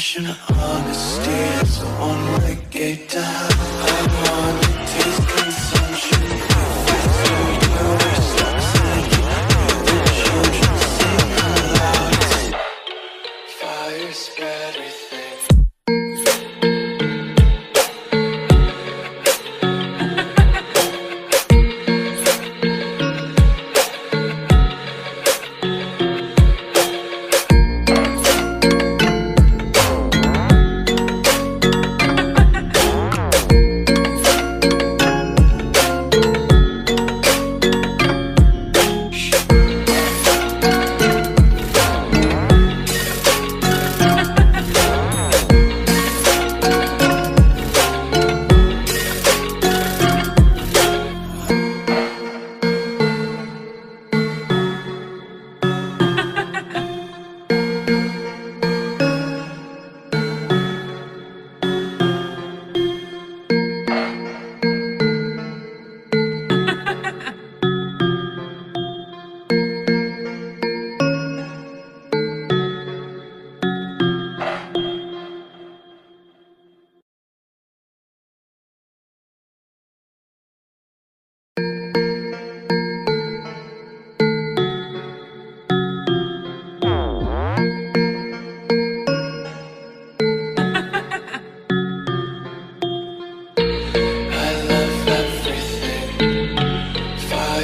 redemption, honesty is a one-way gate to taste consumption. The. Fire spread everything.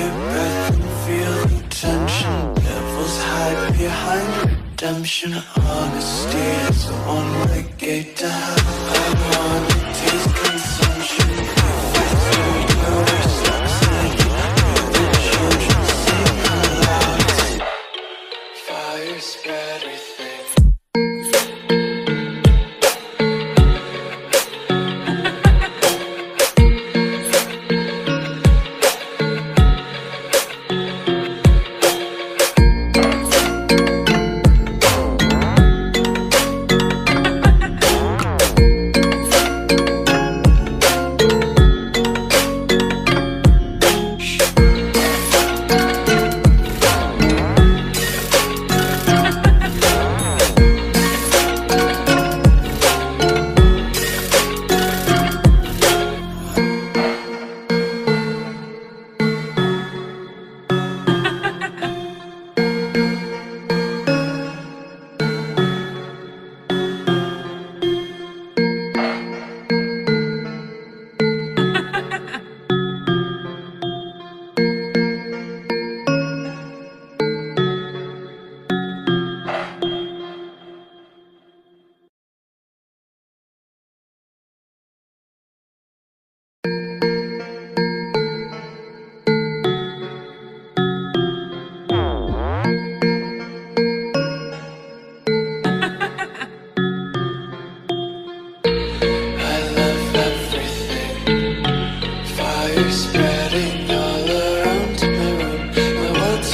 your breath and feel the tension. Devils hide behind redemption. Honesty is a one-way gate to hell. I wanna taste consumption.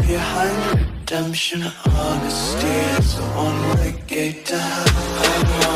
Behind redemption. Honesty is a one-way gate to hell.